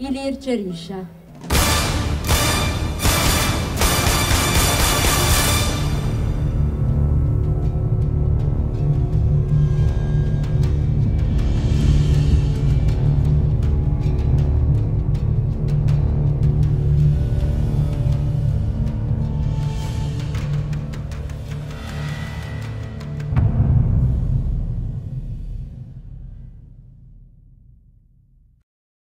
Ilir Cerisha.